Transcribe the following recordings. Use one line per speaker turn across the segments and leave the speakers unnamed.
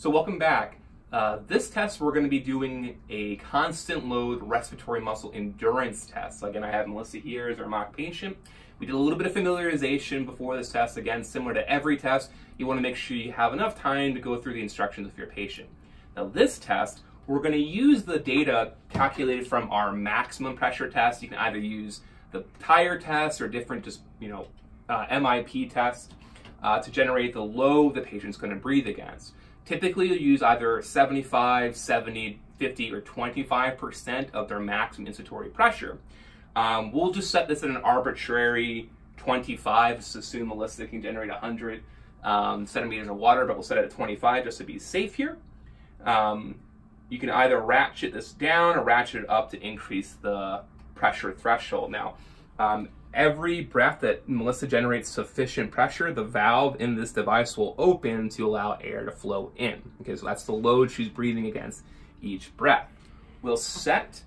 So welcome back. Uh, this test, we're going to be doing a constant load respiratory muscle endurance test. So again, I have Melissa here as our mock patient. We did a little bit of familiarization before this test. Again, similar to every test, you want to make sure you have enough time to go through the instructions with your patient. Now this test, we're going to use the data calculated from our maximum pressure test. You can either use the tire test or different just, you know, uh, MIP test uh, to generate the load the patient's going to breathe against. Typically, you'll use either 75, 70, 50, or 25% of their maximum inspiratory pressure. Um, we'll just set this at an arbitrary 25. Let's assume Melissa can generate 100 um, centimeters of water, but we'll set it at 25 just to be safe here. Um, you can either ratchet this down or ratchet it up to increase the pressure threshold. Now, um, every breath that Melissa generates sufficient pressure, the valve in this device will open to allow air to flow in. Okay, so that's the load she's breathing against each breath. We'll set,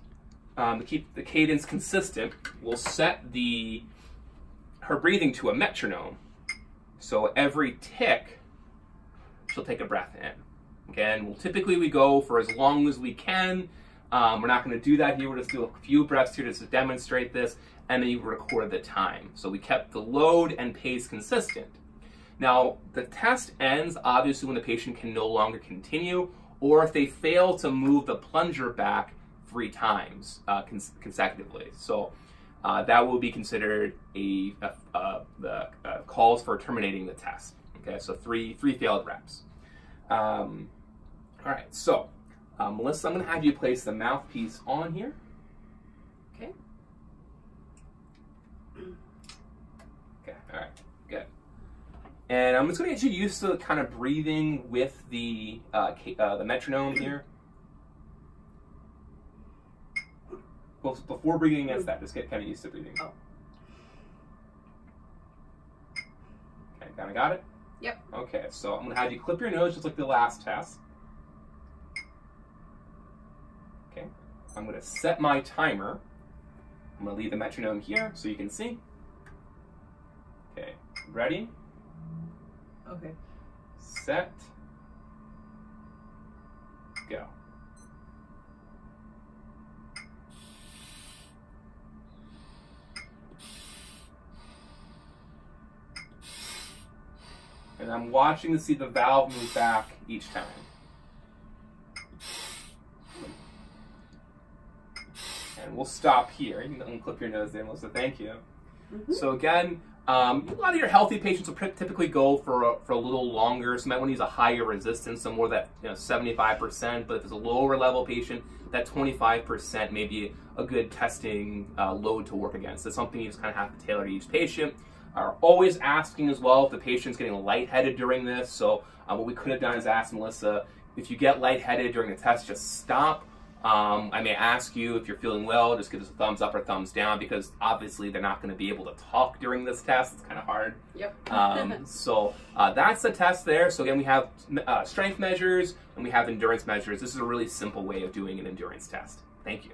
um, to keep the cadence consistent, we'll set the her breathing to a metronome. So every tick, she'll take a breath in. Again, well, typically we go for as long as we can. Um, we're not going to do that here. We'll just do a few breaths here just to demonstrate this and then you record the time. So we kept the load and pace consistent. Now, the test ends obviously when the patient can no longer continue or if they fail to move the plunger back three times uh, cons consecutively. So uh, that will be considered a, a, a the uh, calls for terminating the test. Okay, so three three failed reps. Um, all right, so uh, Melissa, I'm going to have you place the mouthpiece on here. Okay. Okay, all right, good. And I'm just going to get you used to kind of breathing with the uh, uh, the metronome here. Well, before breathing against that, just get kind of used to breathing. Oh. Okay, kind of got it?
Yep.
Okay, so I'm going to have you clip your nose just like the last test. Okay, I'm going to set my timer. I'm going to leave the metronome here so you can see. Okay, ready?
Okay.
Set. Go. And I'm watching to see the valve move back each time. And we'll stop here. You can unclip your nose there, Melissa. Thank you. Mm -hmm. So again, um, a lot of your healthy patients will typically go for a, for a little longer, so you might want to use a higher resistance, so more that you know 75%. But if it's a lower level patient, that 25% may be a good testing uh, load to work against. It's something you just kind of have to tailor to each patient. Are always asking as well if the patient's getting lightheaded during this. So uh, what we could have done is ask Melissa, if you get lightheaded during the test, just stop um, I may ask you if you're feeling well, just give us a thumbs up or thumbs down because obviously they're not going to be able to talk during this test. It's kind of hard.
Yep.
um, so uh, that's the test there. So again, we have uh, strength measures and we have endurance measures. This is a really simple way of doing an endurance test. Thank you.